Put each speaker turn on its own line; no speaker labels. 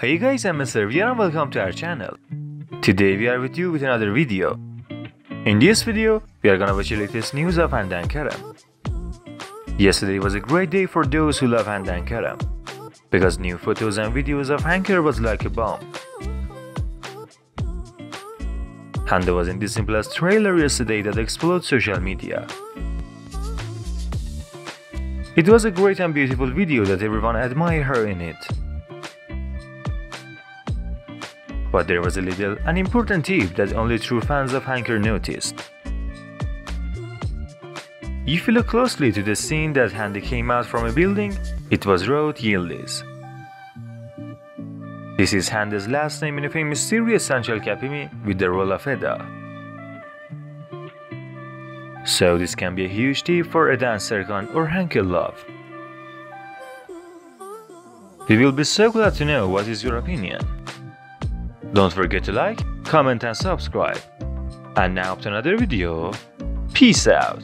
Hey guys, I'm Mr. VR and welcome to our channel. Today we are with you with another video. In this video, we are gonna watch the latest news of Hande and Kerem. Yesterday was a great day for those who love Hande and Kerem, because new photos and videos of Hanker was like a bomb. Hande was in the simplest trailer yesterday that exploded social media. It was a great and beautiful video that everyone admired her in it. But there was a little an important tip that only true fans of Hanker noticed. If you look closely to the scene that Hande came out from a building, it was Road Yildiz. This is Hande's last name in a famous series Sen Cal Kapimi with the role of Eda. So this can be a huge tip for a dancer or Hanker love. We will be so glad to know what is your opinion. Don't forget to like, comment and subscribe. And now to another video. Peace out.